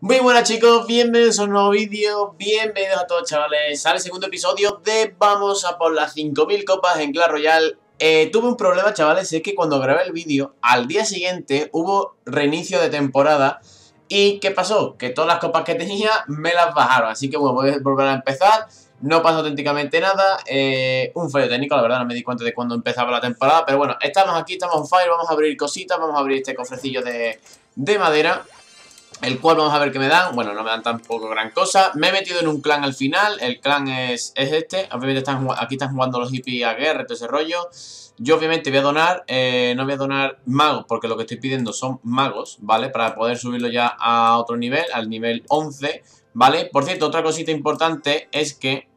Muy buenas chicos, bienvenidos a un nuevo vídeo, bienvenidos a todos chavales al segundo episodio de Vamos a por las 5000 copas en Clash Royale. Eh, Tuve un problema chavales, es que cuando grabé el vídeo, al día siguiente hubo reinicio de temporada ¿Y qué pasó? Que todas las copas que tenía me las bajaron, así que bueno, voy a volver a empezar. No pasa auténticamente nada, eh, un fallo técnico, la verdad no me di cuenta de cuando empezaba la temporada, pero bueno, estamos aquí, estamos en fire, vamos a abrir cositas, vamos a abrir este cofrecillo de, de madera el cual vamos a ver qué me dan. Bueno, no me dan tampoco gran cosa. Me he metido en un clan al final. El clan es, es este. Obviamente están, aquí están jugando los hippies a guerra, todo ese rollo. Yo obviamente voy a donar, eh, no voy a donar magos, porque lo que estoy pidiendo son magos, ¿vale? Para poder subirlo ya a otro nivel, al nivel 11, ¿vale? Por cierto, otra cosita importante es que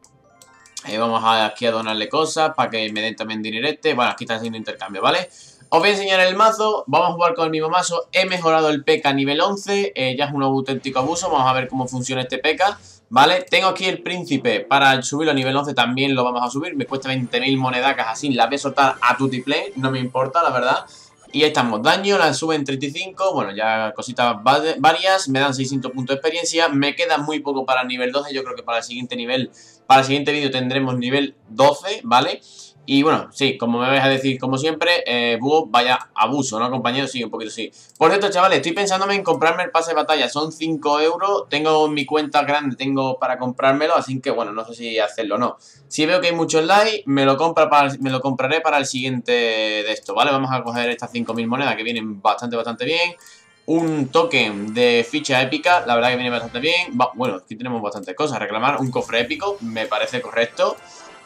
eh, vamos a, aquí a donarle cosas para que me den también dinerete. Bueno, aquí está haciendo intercambio, ¿vale? Os voy a enseñar el mazo, vamos a jugar con el mismo mazo, he mejorado el P.K. a nivel 11, eh, ya es un auténtico abuso, vamos a ver cómo funciona este P.K., ¿vale? Tengo aquí el príncipe, para subirlo a nivel 11 también lo vamos a subir, me cuesta 20.000 monedacas así, la voy a soltar a play, no me importa, la verdad. Y estamos, daño, la suben 35, bueno, ya cositas varias, me dan 600 puntos de experiencia, me queda muy poco para el nivel 12, yo creo que para el siguiente nivel, para el siguiente vídeo tendremos nivel 12, ¿vale? Y bueno, sí, como me vais a decir, como siempre, eh, Búho, vaya abuso, ¿no, compañero? Sí, un poquito sí. Por cierto, chavales, estoy pensándome en comprarme el pase de batalla. Son 5 euros, tengo mi cuenta grande, tengo para comprármelo, así que bueno, no sé si hacerlo o no. Si veo que hay muchos likes, me lo, compraré para el siguiente de esto, ¿vale? Vamos a coger estas 5.000 monedas que vienen bastante, bastante bien. Un token de ficha épica, la verdad que viene bastante bien. bueno, aquí tenemos bastantes cosas. Reclamar un cofre épico, me parece correcto.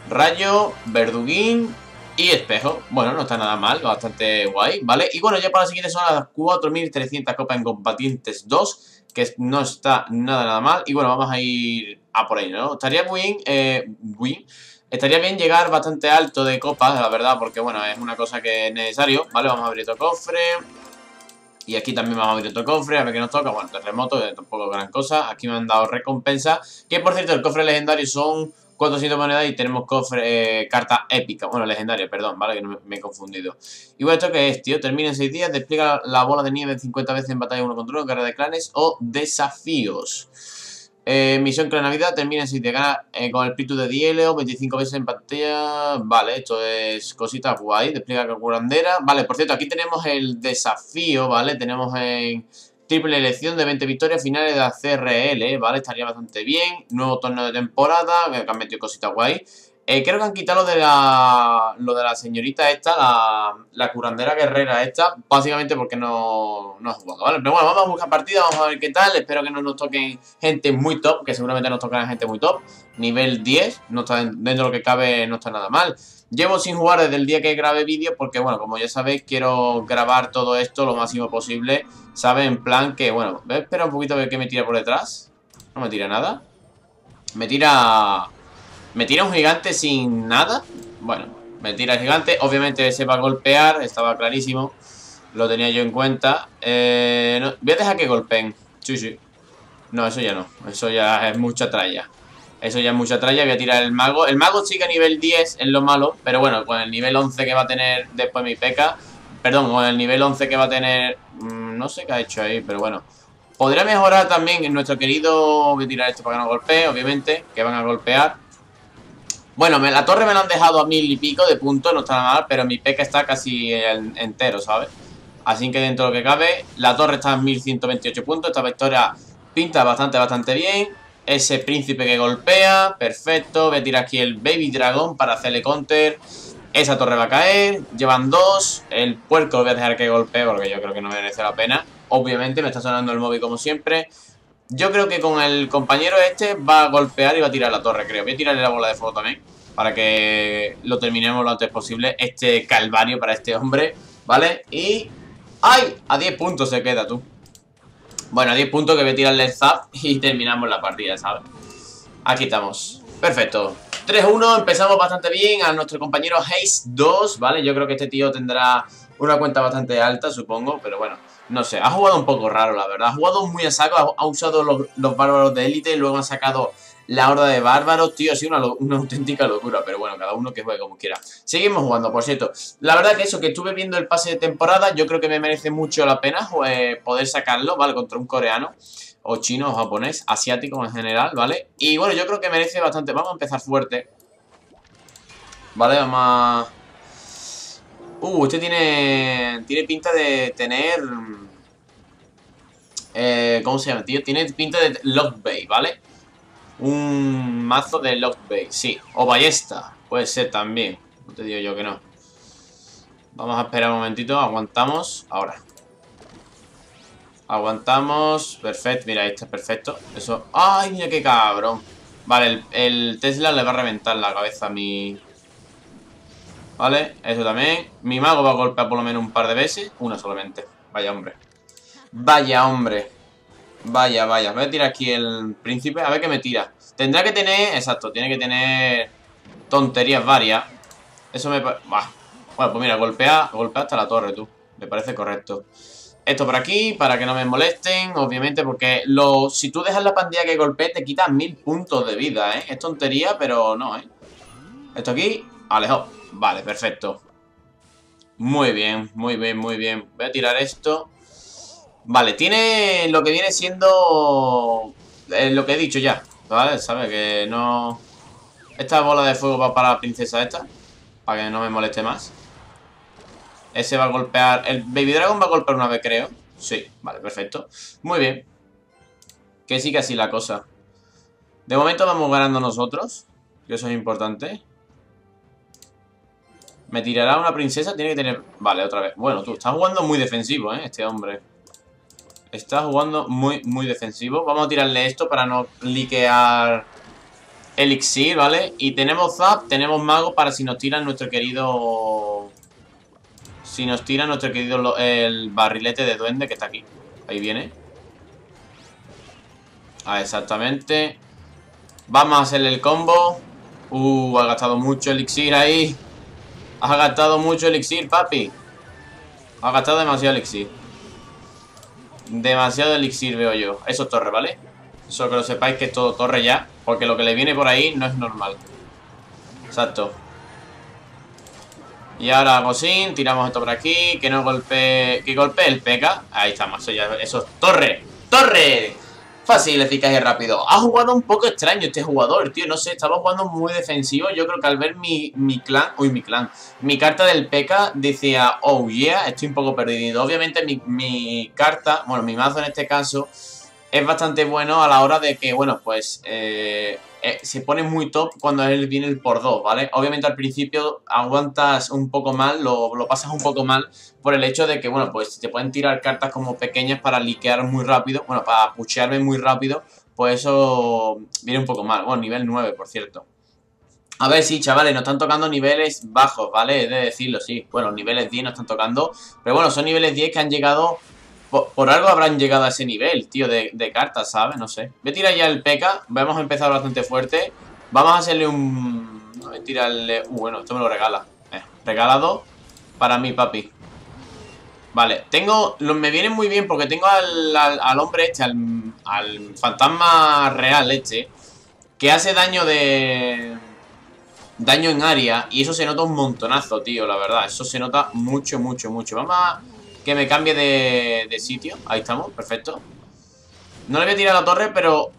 Rayo, Verduguín y Espejo. Bueno, no está nada mal, bastante guay, ¿vale? Y bueno, ya para la siguiente son las 4.300 copas en combatientes 2, que no está nada, nada mal. Y bueno, vamos a ir a por ahí, ¿no? Estaría bien, eh, Estaría bien llegar bastante alto de copas, la verdad, porque bueno, es una cosa que es necesario, ¿vale? Vamos a abrir otro cofre. Y aquí también vamos a abrir otro cofre, a ver qué nos toca. Bueno, terremoto, tampoco gran cosa. Aquí me han dado recompensa. Que por cierto, el cofre legendario son 400 monedas y tenemos cofre, eh, carta épica, bueno, legendaria, perdón, ¿vale? Que no me, he confundido. Y bueno, ¿esto qué es, tío? Termina en 6 días, despliega la bola de nieve 50 veces en batalla 1 contra 1, guerra de clanes o desafíos. Eh, misión Navidad termina en 6 días, gana eh, con el espíritu de Dieleo, 25 veces en batalla, vale, esto es cosita guay, despliega curandera. Vale, por cierto, aquí tenemos el desafío, ¿vale? Tenemos en Triple elección de 20 victorias finales de la CRL, ¿vale? Estaría bastante bien. Nuevo torneo de temporada, que han metido cositas guay. Eh, creo que han quitado lo de la, lo de la señorita esta, la, la curandera guerrera esta, básicamente porque no, no ha jugado, ¿vale? Pero bueno, vamos a buscar partida, vamos a ver qué tal. Espero que no nos toquen gente muy top, que seguramente nos tocarán gente muy top. Nivel 10, no está dentro de lo que cabe, no está nada mal. Llevo sin jugar desde el día que grabé vídeo porque, bueno, como ya sabéis, quiero grabar todo esto lo máximo posible, ¿sabes? En plan que, bueno, espera un poquito a ver qué me tira por detrás. No me tira nada. Me tira... ¿Me tira un gigante sin nada? Bueno, me tira el gigante. Obviamente se va a golpear, estaba clarísimo. Lo tenía yo en cuenta. Eh, voy a dejar que golpeen. Sí, sí. No, eso ya no. Eso ya es mucha tralla. Eso ya es mucha tralla, voy a tirar el mago. El mago sigue a nivel 10, es lo malo Pero bueno, con el nivel 11 que va a tener después mi peca Perdón, con el nivel 11 que va a tener mm, No sé qué ha hecho ahí, pero bueno. Podría mejorar también en nuestro querido Voy a tirar esto para que no golpee, obviamente Que van a golpear. Bueno, la torre me la han dejado a mil y pico de puntos No está nada mal, pero mi peca está casi entero, ¿sabes? Así que dentro de lo que cabe La torre está en 1128 puntos Esta victoria pinta bastante, bastante bien ese príncipe que golpea, perfecto. Voy a tirar aquí el Baby Dragon para hacerle counter. Esa torre va a caer, llevan dos. El puerco lo voy a dejar que golpee porque yo creo que no merece la pena. Obviamente me está sonando el móvil como siempre. Yo creo que con el compañero este va a golpear y va a tirar la torre, creo. Voy a tirarle la bola de fuego también para que lo terminemos lo antes posible. Este calvario para este hombre, ¿vale? Y... ¡Ay! A 10 puntos se queda, tú. Bueno, 10 puntos que voy a tirarle el zap y terminamos la partida, ¿sabes? Aquí estamos. Perfecto. 3-1, empezamos bastante bien a nuestro compañero Haze 2, ¿vale? Yo creo que este tío tendrá una cuenta bastante alta, supongo, pero bueno, no sé. Ha jugado un poco raro, la verdad. Ha jugado muy a saco, ha, usado los, bárbaros de élite, luego ha sacado la horda de bárbaros, tío, ha sido una, una, auténtica locura, pero bueno, cada uno que juegue como quiera. Seguimos jugando, por cierto. La verdad que eso, que estuve viendo el pase de temporada, yo creo que me merece mucho la pena eh, poder sacarlo, ¿vale? Contra un coreano, o chino, o japonés, asiático en general, ¿vale? Y bueno, yo creo que merece bastante. Vamos a empezar fuerte. Vale, vamos a... Uh, este tiene... Tiene pinta de tener... Eh, ¿Cómo se llama, tío? Tiene pinta de Lock Bay, ¿vale? Un mazo de Lock Bay, sí. O ballesta, puede ser también. No te digo yo que no. Vamos a esperar un momentito, aguantamos. Ahora. Aguantamos. Perfecto, mira, este es perfecto. Eso. ¡Ay, mira qué cabrón! Vale, el, el Tesla le va a reventar la cabeza a mi... Vale, eso también. Mi mago va a golpear por lo menos un par de veces. Una solamente. Vaya hombre. Vaya hombre. Vaya, vaya. Voy a tirar aquí el príncipe. A ver qué me tira. Tendrá que tener... Exacto, tiene que tener tonterías varias. Eso me... Bueno, pues mira, golpea, golpea hasta la torre, tú. Me parece correcto. Esto por aquí, para que no me molesten, obviamente, porque lo, si tú dejas la pandilla que golpee, te quitas mil puntos de vida, ¿eh? Es tontería, pero no, ¿eh? Esto aquí, alejado. Vale, perfecto. Muy bien, muy bien, muy bien. Voy a tirar esto. Vale, tiene lo que viene siendo eh, lo que he dicho ya, ¿vale? ¿Sabe? Que no... Esta bola de fuego va para la princesa esta, para que no me moleste más. Ese va a golpear... El Baby Dragon va a golpear una vez, creo. Sí, vale, perfecto. Muy bien. Que sí que así la cosa. De momento vamos ganando nosotros, que eso es importante. ¿Me tirará una princesa? Tiene que tener... Vale, otra vez. Bueno, tú, estás jugando muy defensivo, ¿eh? Este hombre. Está jugando muy, muy defensivo. Vamos a tirarle esto para no liquear elixir, ¿vale? Y tenemos zap, tenemos mago para si nos tiran nuestro querido... Si nos tira nuestro querido el barrilete de duende que está aquí. Ahí viene. Ah, exactamente. Vamos a hacerle el combo. Uh, ha gastado mucho elixir ahí. Ha gastado mucho elixir, papi. Ha gastado demasiado elixir. Demasiado elixir veo yo. Eso es torre, ¿vale? Eso que lo sepáis que es todo torre ya. Porque lo que le viene por ahí no es normal. Exacto. Y ahora Gosin, tiramos esto por aquí. Que no golpee. Que golpee el P.K. Ahí estamos. Eso, eso es torre. ¡Torre! Fácil, eficaz y rápido. Ha jugado un poco extraño este jugador, tío. No sé, estaba jugando muy defensivo. Yo creo que al ver mi, mi clan... Uy, mi clan. Mi carta del P.K. decía, oh yeah, estoy un poco perdido. Obviamente mi, mi carta, bueno, mi mazo en este caso, es bastante bueno a la hora de que, bueno, pues... Eh, eh, se pone muy top cuando él viene el por 2, ¿vale? Obviamente al principio aguantas un poco mal, lo, lo, pasas un poco mal por el hecho de que, bueno, pues te pueden tirar cartas como pequeñas para liquear muy rápido, bueno, para puchearme muy rápido, pues eso viene un poco mal. Bueno, nivel 9, por cierto. A ver, sí, chavales, nos están tocando niveles bajos, ¿vale? He de decirlo, sí. Bueno, niveles 10 nos están tocando, pero bueno, son niveles 10 que han llegado por, algo habrán llegado a ese nivel, tío, de, cartas, ¿sabes? No sé. Voy a tirar ya el P.K. Vamos a empezar bastante fuerte. Vamos a hacerle un... Voy a tirarle... Uh, bueno, esto me lo regala. Eh, regalado para mi papi. Vale, tengo... me viene muy bien porque tengo al, hombre este, al, al fantasma real este, que hace daño de... Daño en área y eso se nota un montonazo, tío, la verdad. Eso se nota mucho, mucho, mucho. Vamos a que me cambie de, sitio. Ahí estamos, perfecto. No le voy a tirar a la torre, pero...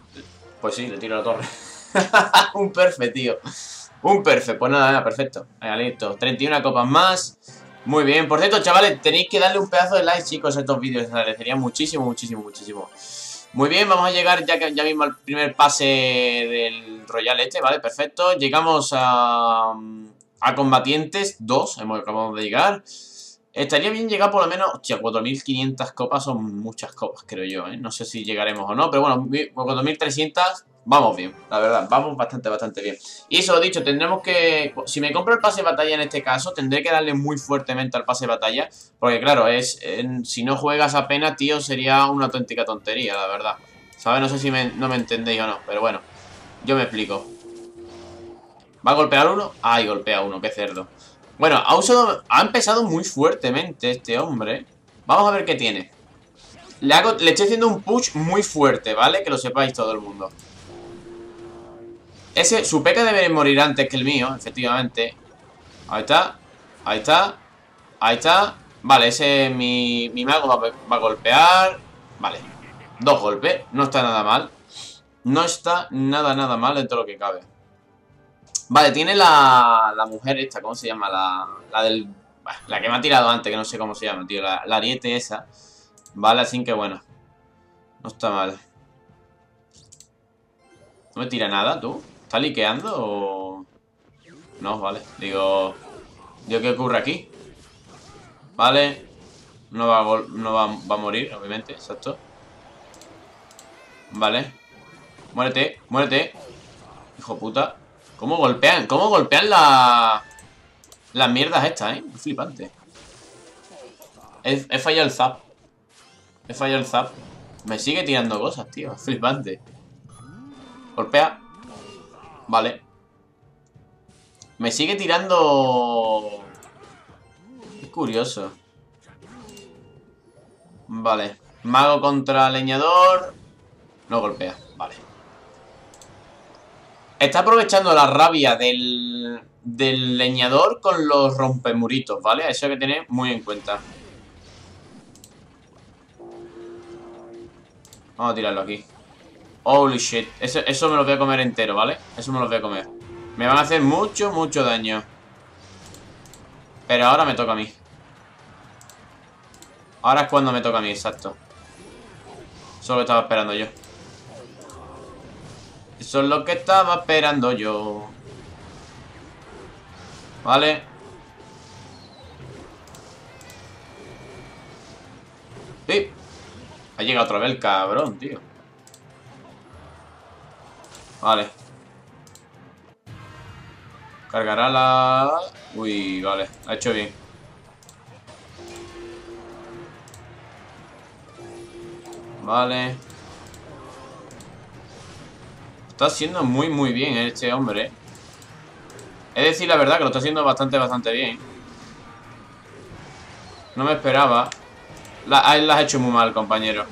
Pues sí, le tiro a la torre. Un perfecto, tío. Un perfecto. Pues nada, nada, perfecto. Venga, listo. 31 copas más. Muy bien. Por cierto, chavales, tenéis que darle un pedazo de like, chicos, a estos vídeos. Les agradecería muchísimo, muchísimo, muchísimo. Muy bien, vamos a llegar ya, ya mismo al primer pase del Royal este, ¿vale? Perfecto. Llegamos a... A combatientes 2, hemos acabado de llegar. Estaría bien llegar por lo menos... Hostia, 4.500 copas son muchas copas, creo yo, ¿eh? No sé si llegaremos o no, pero bueno, 4.300 vamos bien, la verdad, vamos bastante, bastante bien. Y eso dicho, tendremos que... Si me compro el pase de batalla en este caso, tendré que darle muy fuertemente al pase de batalla, porque claro, es si no juegas apenas, tío, sería una auténtica tontería, la verdad. ¿Sabes? No sé si no me entendéis o no, pero bueno, yo me explico. ¿Va a golpear uno? Ay, golpea uno, qué cerdo. Bueno, ha, empezado muy fuertemente este hombre. Vamos a ver qué tiene. Le, hago, le estoy haciendo un push muy fuerte, ¿vale? Que lo sepáis todo el mundo. Ese, su peca debe morir antes que el mío, efectivamente. Ahí está. Ahí está. Ahí está. Vale, ese mi, mi mago va, va a golpear. Vale. Dos golpes. No está nada mal. No está nada, nada mal dentro de lo que cabe. Vale, tiene la, la mujer esta, ¿cómo se llama? La, la del... La que me ha tirado antes, que no sé cómo se llama, tío. La, la ariete esa. Vale, así que bueno. No está mal. ¿No me tira nada, tú? ¿Está liqueando o...? No, vale. Digo... Digo, ¿qué ocurre aquí? Vale. No va a, no va, va a morir, obviamente. Exacto. Vale. Muérete, muérete. Hijo puta. ¿Cómo golpean? ¿Cómo golpean la... Las mierdas estas, eh? flipante. He, he, fallado el zap. He fallado el zap. Me sigue tirando cosas, tío. flipante. Golpea. Vale. Me sigue tirando... Es curioso. Vale. Mago contra leñador. No golpea. Vale. Está aprovechando la rabia del, leñador con los rompemuritos, ¿vale? Eso hay que tener muy en cuenta. Vamos a tirarlo aquí. Holy shit. Eso, eso me lo voy a comer entero, ¿vale? Eso me lo voy a comer. Me van a hacer mucho, mucho daño. Pero ahora me toca a mí. Ahora es cuando me toca a mí, exacto. Eso es lo estaba esperando yo. Eso es lo que estaba esperando yo. Vale. Sí. Ha llegado otra vez el cabrón, tío. Vale. Cargará la... Uy, vale. Ha hecho bien. Vale. Está haciendo muy, muy bien este hombre. Es decir, la verdad que lo está haciendo bastante, bastante bien. No me esperaba. La, la has hecho muy mal, compañero.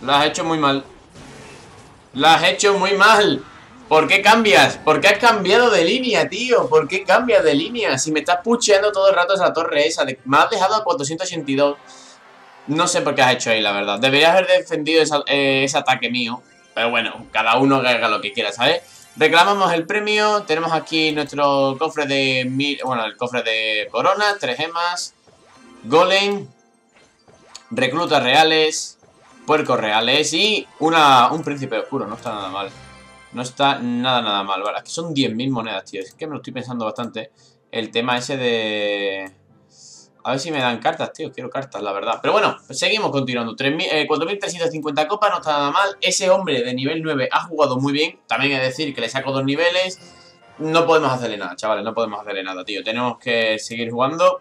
La has hecho muy mal. La has hecho muy mal. ¿Por qué cambias? ¿Por qué has cambiado de línea, tío? ¿Por qué cambias de línea? Si me estás pucheando todo el rato esa torre esa. Me has dejado a 482. No sé por qué has hecho ahí, la verdad. Deberías haber defendido eh, ese ataque mío. Pero bueno, cada uno haga lo que quiera, ¿sabes? Reclamamos el premio, tenemos aquí nuestro cofre de mil, bueno, el cofre de corona, tres gemas, golem, reclutas reales, puercos reales y una, un príncipe oscuro, no está nada mal. No está nada, nada mal, vale, aquí son 10.000 monedas, tío, es que me lo estoy pensando bastante. El tema ese de... A ver si me dan cartas, tío. Quiero cartas, la verdad. Pero bueno, seguimos continuando. 4.350 eh, copas, no está nada mal. Ese hombre de nivel 9 ha jugado muy bien. También es decir que le saco dos niveles. No podemos hacerle nada, chavales. No podemos hacerle nada, tío. Tenemos que seguir jugando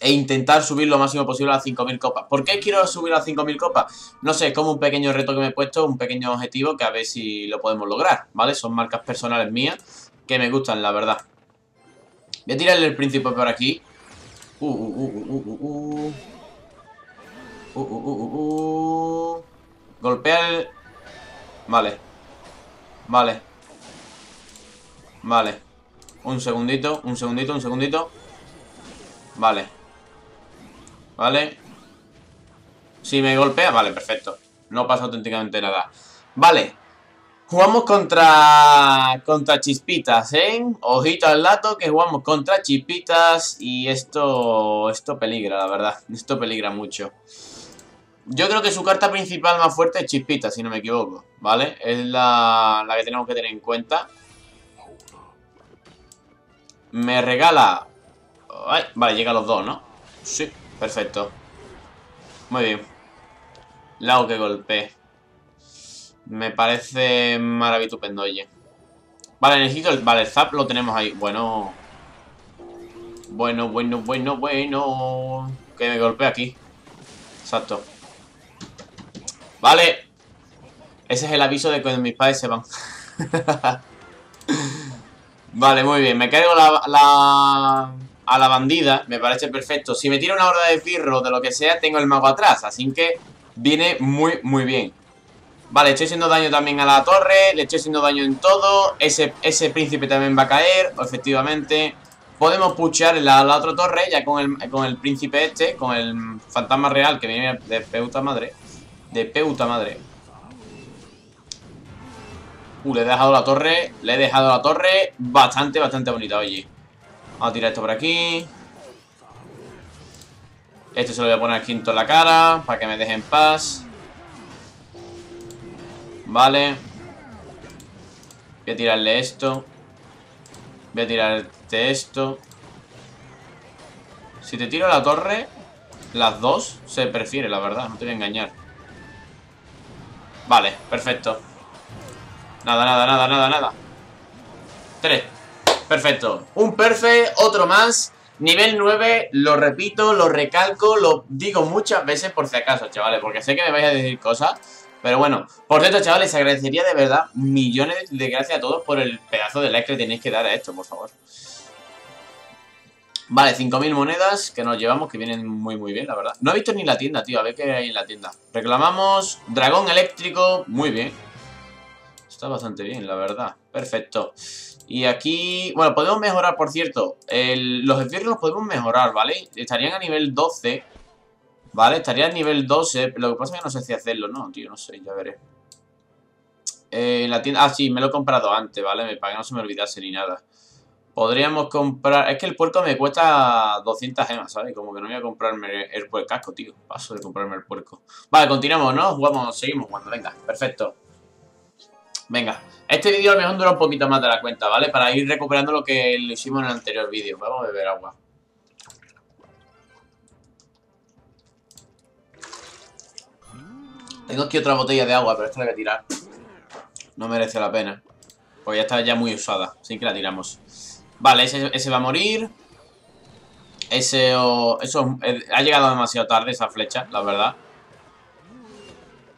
e intentar subir lo máximo posible a las 5.000 copas. ¿Por qué quiero subir a las 5.000 copas? No sé, es como un pequeño reto que me he puesto, un pequeño objetivo que a ver si lo podemos lograr, ¿vale? Son marcas personales mías que me gustan, la verdad. Voy a tirarle el príncipe por aquí Uh, uh, uh, Golpea el... Vale. Vale. Vale. Un segundito, un segundito, un segundito. Vale. Vale. Si me golpea, vale, perfecto. No pasa auténticamente nada. Vale. Jugamos contra contra Chispitas, ¿eh? Ojito al dato que jugamos contra Chispitas y esto esto peligra, la verdad. Esto peligra mucho. Yo creo que su carta principal más fuerte es Chispitas, si no me equivoco, ¿vale? Es la, la que tenemos que tener en cuenta. Me regala... Vale, llega a los dos, ¿no? Sí, perfecto. Muy bien. Lago que golpee. Me parece maravilloso, oye. Vale, necesito el... Vale, zap lo tenemos ahí. Bueno... Bueno, bueno, bueno, bueno... Que me golpee aquí. Exacto. Vale. Ese es el aviso de que mis padres se van. vale, muy bien. Me cargo la, a la bandida. Me parece perfecto. Si me tira una horda de firro de lo que sea, tengo el mago atrás. Así que viene muy, muy bien. Vale, estoy haciendo daño también a la torre Le estoy haciendo daño en todo Ese, ese príncipe también va a caer, efectivamente. Podemos puchear la, la otra torre Ya con el, con el príncipe este Con el fantasma real que viene de peuta madre De peuta madre. Uh, le he dejado la torre Le he dejado la torre Bastante, bastante bonita, oye. Vamos a tirar esto por aquí. Este se lo voy a poner aquí en toda la cara Para que me deje en paz Vale. Voy a tirarle esto. Voy a tirarte esto. Si te tiro la torre Las dos Se prefiere, la verdad, no te voy a engañar. Vale, perfecto. Nada, nada, nada, nada, nada. Tres. Perfecto. Un perfect, otro más. Nivel 9, lo repito, lo recalco Lo digo muchas veces por si acaso, chavales Porque sé que me vais a decir cosas pero bueno, por cierto, chavales, agradecería de verdad millones de gracias a todos por el pedazo de like que tenéis que dar a esto, por favor. Vale, 5.000 monedas que nos llevamos, que vienen muy muy bien, la verdad. No he visto ni la tienda, tío, a ver qué hay en la tienda. Reclamamos dragón eléctrico, muy bien. Está bastante bien, la verdad. Perfecto. Y aquí, bueno, podemos mejorar, por cierto, los esbirros los podemos mejorar, ¿vale? Estarían a nivel 12 Vale, estaría a nivel 12. Lo que pasa es que no sé si hacerlo, ¿no? Tío, no sé, ya veré. Eh, en la tienda... Ah, sí, me lo he comprado antes, ¿vale? Para que no se me olvidase ni nada. Podríamos comprar... Es que el puerco me cuesta 200 gemas, ¿sabes? Como que no voy a comprarme el, el casco, tío. Paso de comprarme el puerco. Vale, continuamos, ¿no? Jugamos, seguimos jugando. Venga, perfecto. Venga. Este vídeo a lo mejor dura un poquito más de la cuenta, ¿vale? Para ir recuperando lo que lo hicimos en el anterior vídeo. Vamos a beber agua. Tengo aquí otra botella de agua, pero esta la voy a tirar. No merece la pena. Porque ya está ya muy usada. Así que la tiramos. Vale, ese, va a morir. Ese... eso eh, ha llegado demasiado tarde esa flecha, la verdad.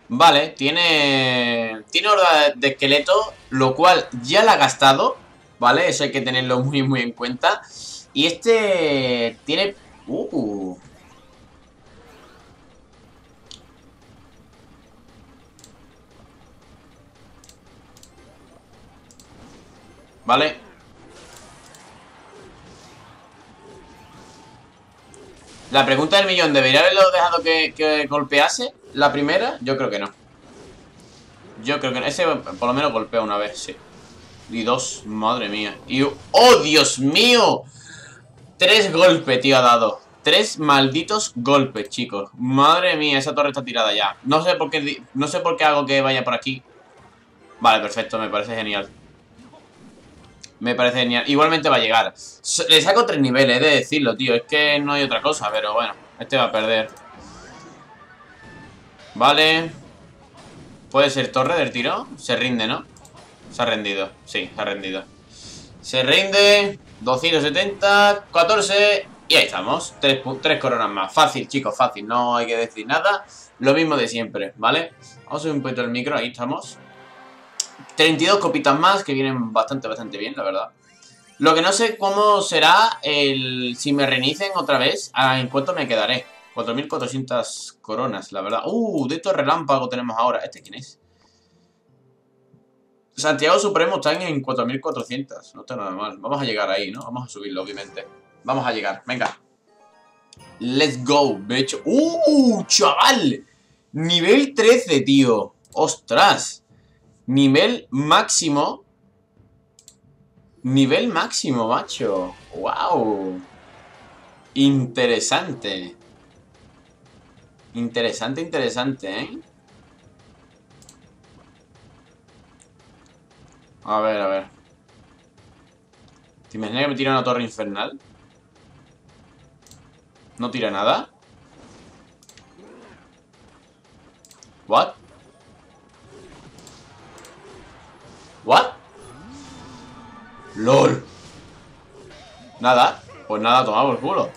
Vale, tiene... Tiene horda de esqueleto, lo cual ya la ha gastado. ¿Vale? Eso hay que tenerlo muy, muy en cuenta. Y este... Tiene... Uh... ¿Vale? La pregunta del millón, ¿debería haberlo dejado que, golpease la primera? Yo creo que no. Yo creo que no. Ese por lo menos golpea una vez, sí. Y dos, madre mía. Y... ¡Oh, Dios mío! Tres golpes, tío, ha dado. Tres malditos golpes, chicos. Madre mía, esa torre está tirada ya. No sé por qué, no sé por qué hago que vaya por aquí. Vale, perfecto, me parece genial. Me parece genial. Igualmente va a llegar. Le saco tres niveles, he de decirlo, tío. Es que no hay otra cosa, pero bueno. Este va a perder. Vale. ¿Puede ser torre del tiro? Se rinde, ¿no? Se ha rendido. Sí, se ha rendido. Se rinde. 270, 14... Y ahí estamos. Tres, tres coronas más. Fácil, chicos, fácil. No hay que decir nada. Lo mismo de siempre, ¿vale? Vamos a subir un poquito el micro. Ahí estamos. 32 copitas más, que vienen bastante, bastante bien, la verdad. Lo que no sé cómo será el si me reinicen otra vez, en cuánto me quedaré. 4.400 coronas, la verdad. Uh, de estos relámpago tenemos ahora. ¿Este quién es? Santiago Supremo está en 4.400. No está nada mal. Vamos a llegar ahí, ¿no? Vamos a subirlo, obviamente. Vamos a llegar. Venga. Let's go, bitch. ¡Uh, chaval! Nivel 13, tío. ¡Ostras! Nivel máximo. Nivel máximo, macho. ¡Wow! Interesante. Interesante, interesante, ¿eh? A ver, a ver. ¿Te imaginas que me tira una torre infernal? ¿No tira nada? ¿What? ¿What? LOL Nada, pues nada, tomamos el culo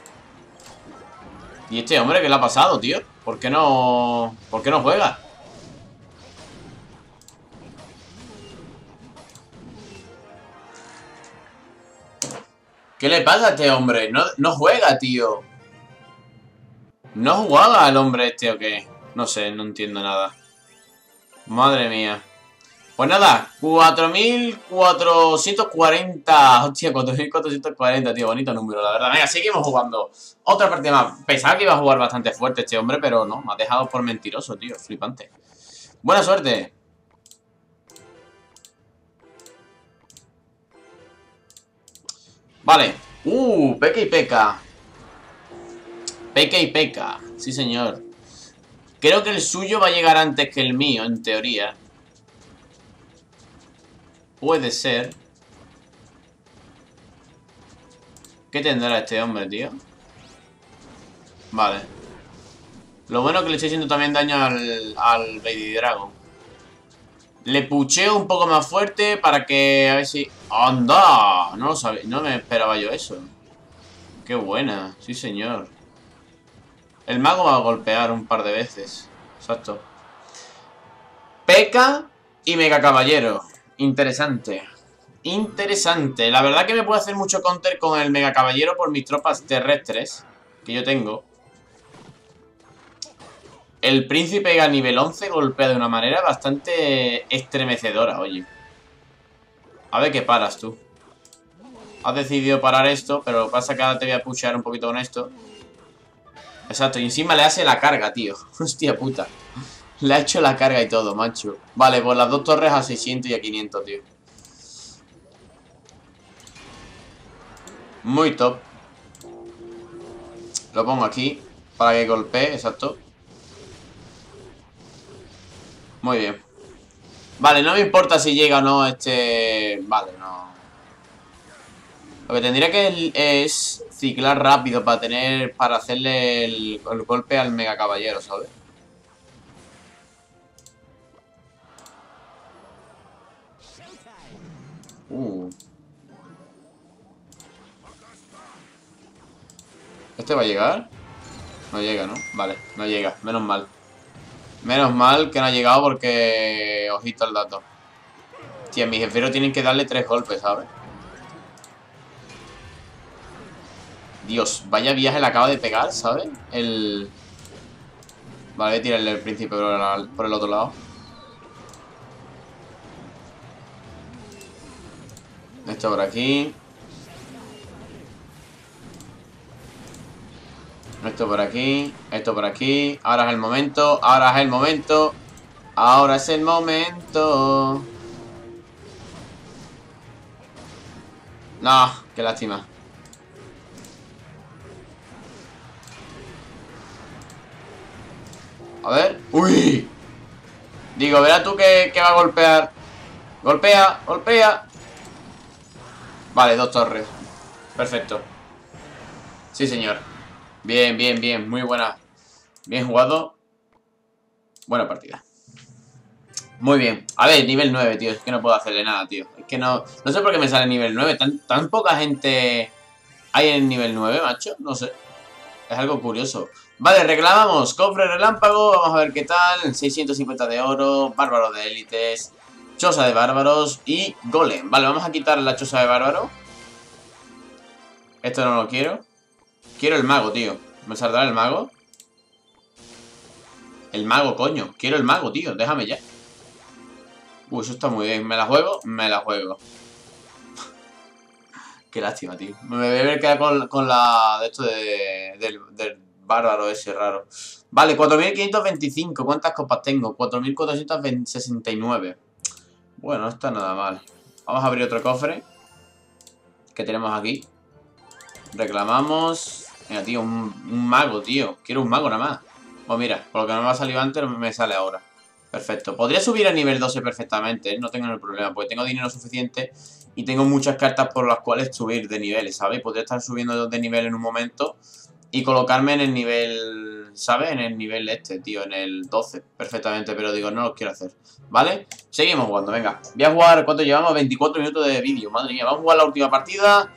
¿Y este hombre qué le ha pasado, tío? ¿Por qué no... ¿Por qué no juega? ¿Qué le pasa a este hombre? No, no juega, tío ¿No jugaba el hombre este o qué? No sé, no entiendo nada Madre mía. Pues nada, 4.440. Hostia, 4.440, tío. Bonito número, la verdad. Venga, seguimos jugando. Otra partida más. Pensaba que iba a jugar bastante fuerte este hombre, pero no. Me ha dejado por mentiroso, tío. Flipante. Buena suerte. Vale. Uh, peca y peca. Peca y peca. Sí, señor. Creo que el suyo va a llegar antes que el mío, en teoría. Puede ser. ¿Qué tendrá este hombre, tío? Vale. Lo bueno es que le estoy haciendo también daño al, al Baby Dragon. Le pucheo un poco más fuerte para que... A ver si... ¡Anda! No lo sabía. No me esperaba yo eso. Qué buena. Sí, señor. El mago va a golpear un par de veces. Exacto. Peca y Mega Caballero. Interesante. Interesante. La verdad que me puedo hacer mucho counter con el Mega Caballero por mis tropas terrestres que yo tengo. El príncipe a nivel 11 golpea de una manera bastante estremecedora, oye. A ver qué paras tú. Has decidido parar esto, pero pasa que ahora te voy a pushear un poquito con esto. Exacto, y encima le hace la carga, tío. Hostia puta. Le ha hecho la carga y todo, macho. Vale, pues las dos torres a 600 y a 500, tío. Muy top. Lo pongo aquí para que golpee, exacto. Muy bien. Vale, no me importa si llega o no este... Vale, no. Lo que tendría que es ciclar rápido para tener... Para hacerle el golpe al mega caballero, ¿sabes? Uh. ¿Este va a llegar? No llega, ¿no? Vale, no llega, menos mal Menos mal que no ha llegado porque... Ojito al dato Tía, mis jeferos tienen que darle tres golpes, ¿sabes? Dios, vaya viaje le acaba de pegar, ¿sabes? El... Vale, voy a tirarle el príncipe por el otro lado Esto por aquí. Esto por aquí. Esto por aquí. Ahora es el momento. Ahora es el momento. Ahora es el momento. No, qué lástima. A ver. ¡Uy! Digo, verás tú que, que va a golpear. Golpea, golpea. Vale, dos torres. Perfecto. Sí, señor. Bien, bien, bien. Muy buena. Bien jugado. Buena partida. Muy bien. A ver, nivel 9, tío. Es que no puedo hacerle nada, tío. Es que no... No sé por qué me sale nivel 9. Tan, tan poca gente hay en el nivel 9, macho. No sé. Es algo curioso. Vale, reclamamos. Cofre relámpago. Vamos a ver qué tal. 650 de oro. Bárbaro de élites. Chosa de bárbaros y golem. Vale, vamos a quitar la chosa de bárbaro. Esto no lo quiero. Quiero el mago, tío. ¿Me saldrá el mago? El mago, coño. Quiero el mago, tío. Déjame ya. Uy, eso está muy bien. ¿Me la juego? Me la juego. Qué lástima, tío. Me voy a quedar con, con la... De esto de, del bárbaro ese raro. Vale, 4.525. ¿Cuántas copas tengo? 4.469. Bueno, no está nada mal. Vamos a abrir otro cofre. Que tenemos aquí. Reclamamos. Mira, tío, un, mago, tío. Quiero un mago nada más. Pues mira, por lo que no me ha salido antes, me sale ahora. Perfecto. Podría subir a nivel 12 perfectamente, no tengo ningún problema, porque tengo dinero suficiente y tengo muchas cartas por las cuales subir de niveles, ¿sabes? Podría estar subiendo de nivel en un momento y colocarme en el nivel, ¿sabes? En el nivel este, tío, en el 12, perfectamente, pero digo, no lo quiero hacer, ¿vale? Seguimos jugando, venga. Voy a jugar, ¿cuánto llevamos? 24 minutos de vídeo, madre mía. Vamos a jugar la última partida.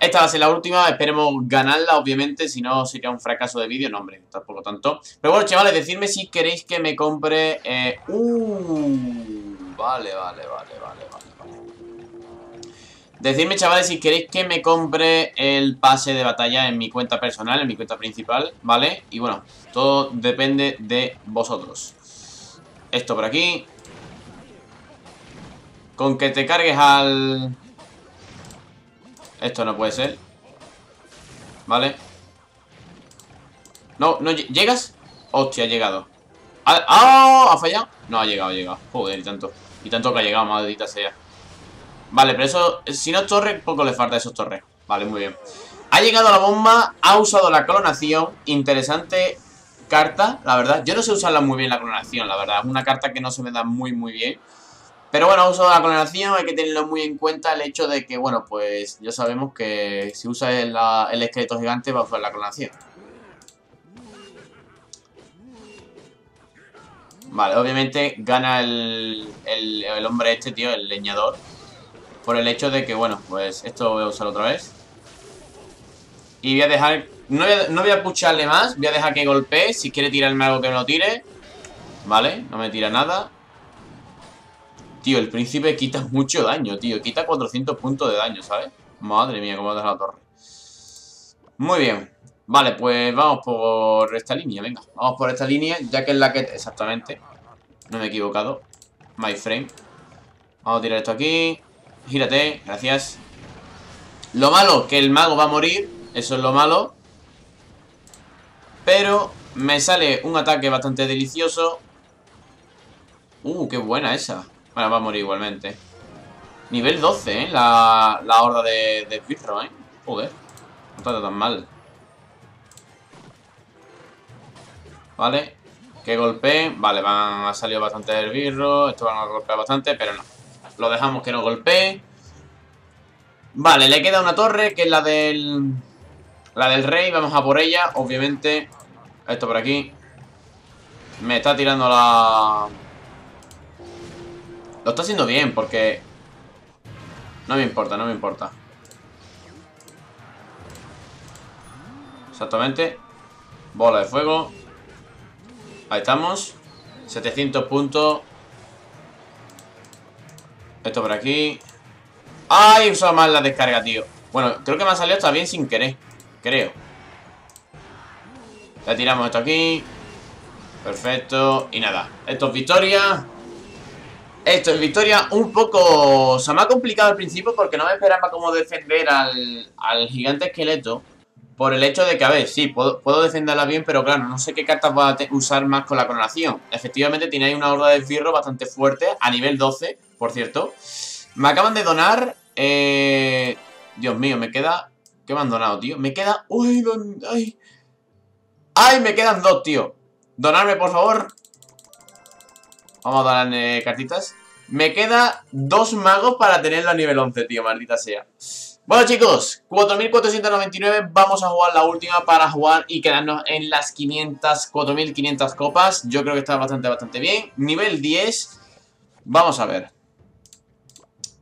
Esta va a ser la última, esperemos ganarla, obviamente, si no sería un fracaso de vídeo, no, hombre, tampoco tanto. Pero bueno, chavales, decidme si queréis que me compre... Eh... Uh, vale, vale, vale, vale. Decidme, chavales, si queréis que me compre el pase de batalla en mi cuenta personal, en mi cuenta principal, ¿vale? Y bueno, todo depende de vosotros. Esto por aquí, Con que te cargues al... Esto no puede ser. Vale. No, no llegas. Hostia, ha llegado. ¿Ah, ¡Ah! ¿Ha fallado? No, ha llegado, ha llegado. Joder, y tanto. Y tanto que ha llegado, maldita sea. Vale, pero eso... Si no es torre, poco le falta a esos torres. Vale, muy bien. Ha llegado la bomba, ha usado la clonación. Interesante carta, la verdad. Yo no sé usarla muy bien la clonación, la verdad. Es una carta que no se me da muy, muy bien. Pero bueno, ha usado la clonación, hay que tenerlo muy en cuenta el hecho de que, bueno, pues ya sabemos que si usa el, el esqueleto gigante va a usar la clonación. Vale, obviamente gana el, el, hombre este, tío, el leñador. Por el hecho de que, bueno, pues esto voy a usar otra vez. Y voy a dejar... No voy a, no voy a pucharle más, voy a dejar que golpee. Si quiere tirarme algo que me lo tire. Vale, no me tira nada. Tío, el príncipe quita mucho daño, tío. Quita 400 puntos de daño, ¿sabes? Madre mía, cómo deja la torre. Muy bien. Vale, pues vamos por esta línea, venga. Vamos por esta línea, ya que es la que... Exactamente. No me he equivocado. My frame. Vamos a tirar esto aquí. Gírate, gracias. Lo malo, que el mago va a morir. Eso es lo malo. Pero me sale un ataque bastante delicioso. Uh, qué buena esa. Bueno, va a morir igualmente. Nivel 12, ¿eh? La, la horda de, de Pirro, ¿eh? Joder. No está tan mal. ¿Vale? Que golpee. Vale, van, ha salido bastante del birro. Esto van a golpear bastante, pero no. Lo dejamos que no golpee. Vale, le queda una torre, que es la del... La del rey. Vamos a por ella, obviamente. Esto por aquí. Me está tirando la... Lo está haciendo bien, porque... No me importa, no me importa. Exactamente. Bola de fuego. Ahí estamos 700 puntos Esto por aquí. ¡Ay! He usado mal la descarga, tío. Bueno, creo que me ha salido hasta bien sin querer Creo. Ya tiramos esto aquí. Perfecto. Y nada Esto es victoria. Esto es victoria. Un poco... Se me ha complicado al principio porque no me esperaba cómo defender al, al gigante esqueleto por el hecho de que, a ver, sí, puedo, defenderla bien, pero claro, no sé qué cartas va a usar más con la coronación. Efectivamente, tiene ahí una horda de esbirro bastante fuerte, a nivel 12, por cierto. Me acaban de donar... Eh... Dios mío, me queda... ¿Qué me han donado, tío? Me queda... ¡Uy. ¡Ay! ¡Ay, me quedan dos, tío! Donarme, por favor. Vamos a donar eh, cartitas. Me queda dos magos para tenerlo a nivel 11, tío, maldita sea. Bueno chicos, 4.499, vamos a jugar la última para jugar y quedarnos en las 500, 4.500 copas. Yo creo que está bastante, bastante bien. Nivel 10, vamos a ver.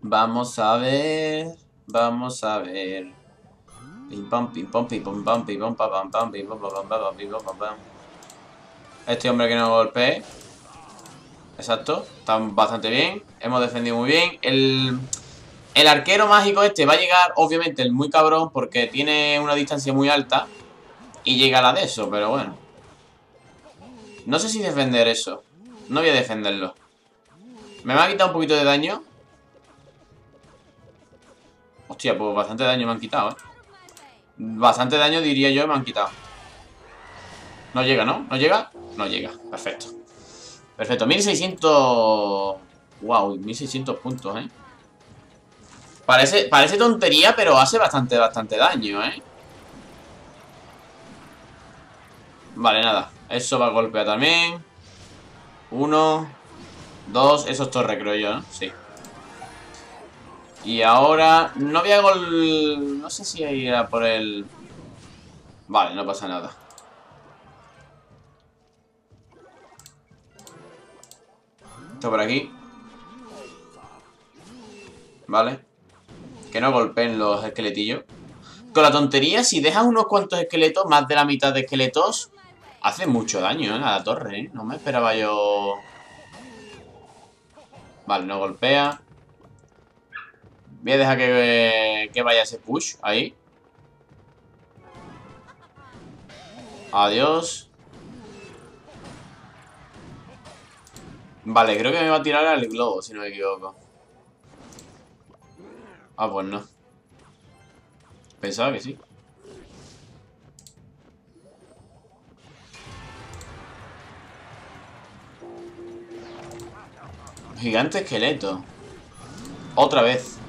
Vamos a ver, vamos a ver. Pim pam, pim pam, pim pam, pam, pim pam, pam, pam, pim pam, pam, pam, pim pam, pam, pam. Este hombre que no golpee. Exacto, está bastante bien. Hemos defendido muy bien. El... El arquero mágico este va a llegar, obviamente, el muy cabrón, porque tiene una distancia muy alta. Y llega a la de eso, pero bueno. No sé si defender eso. No voy a defenderlo. Me va a quitar un poquito de daño. Hostia, pues bastante daño me han quitado, ¿eh? Bastante daño, diría yo, me han quitado. No llega, ¿no? ¿No llega? No llega. Perfecto. Perfecto. 1600... Wow, 1600 puntos, ¿eh? Parece, parece tontería, pero hace bastante, bastante daño, ¿eh? Vale, nada. Eso va a golpear también. Uno. Dos. Eso es torre, creo yo, ¿no? Sí. Y ahora... No voy a gol... No sé si irá por el... Vale, no pasa nada. Esto por aquí. Vale. Que no golpeen los esqueletillos. Con la tontería, si dejas unos cuantos esqueletos, más de la mitad de esqueletos, hace mucho daño ¿eh? a la torre, ¿eh? No me esperaba yo... Vale, no golpea. Voy a dejar que, que vaya ese push ahí. Adiós. Vale, creo que me va a tirar al globo, si no me equivoco. Ah, pues no. Pensaba que sí. Gigante esqueleto. Otra vez.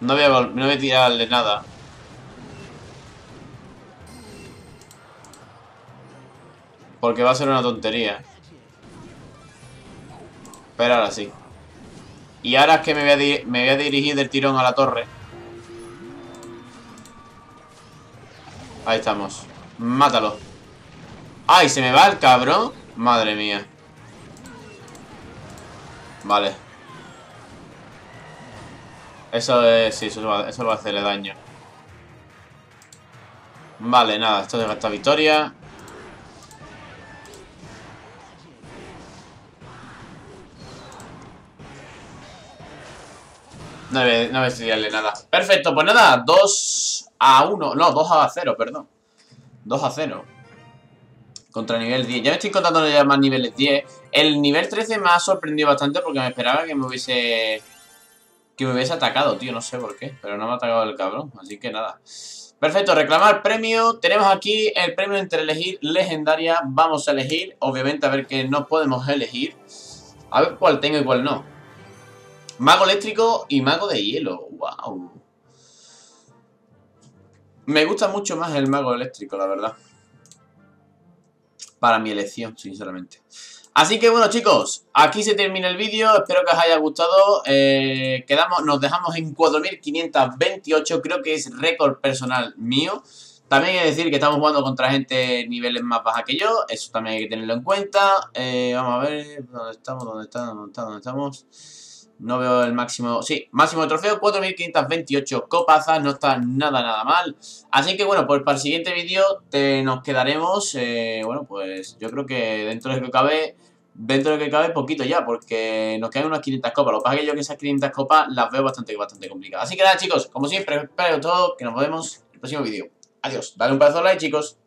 No voy a, tirarle nada. Porque va a ser una tontería. Pero ahora sí. Y ahora es que me voy, a me voy a dirigir del tirón a la torre. Ahí estamos. Mátalo. ¡Ay, se me va el cabrón! Madre mía. Vale. Eso es... Sí, eso, va, eso va a hacerle daño. Vale, nada. Esto es esta victoria. No voy, no a nada. Perfecto, pues nada, 2 a 1. No, 2 a 0, perdón. 2 a 0. Contra nivel 10. Ya me estoy contando ya más niveles 10. El nivel 13 me ha sorprendido bastante porque me esperaba que me hubiese... Que me hubiese atacado, tío. No sé por qué. Pero no me ha atacado el cabrón. Así que nada. Perfecto, reclamar premio. Tenemos aquí el premio entre elegir legendaria. Vamos a elegir. Obviamente a ver qué no podemos elegir. A ver cuál tengo y cuál no. Mago eléctrico y mago de hielo. Wow. Me gusta mucho más el mago eléctrico, la verdad. Para mi elección, sinceramente. Así que bueno, chicos, aquí se termina el vídeo. Espero que os haya gustado. Eh, quedamos, nos dejamos en 4528. Creo que es récord personal mío. También hay que decir que estamos jugando contra gente niveles más baja que yo. Eso también hay que tenerlo en cuenta. Eh, vamos a ver. ¿Dónde estamos? ¿Dónde estamos? ¿Dónde estamos? ¿Dónde estamos? No veo el máximo... Sí, máximo de trofeo, 4.528 copazas, no está nada, nada mal. Así que bueno, pues para el siguiente vídeo nos quedaremos, eh, bueno, pues yo creo que dentro de lo que cabe, dentro de lo que cabe poquito ya, porque nos quedan unas 500 copas. Lo que pasa es que yo que esas 500 copas las veo bastante, bastante complicadas. Así que nada, chicos, como siempre, espero todo, que nos vemos en el próximo vídeo. Adiós, dale un pedazo de like, chicos.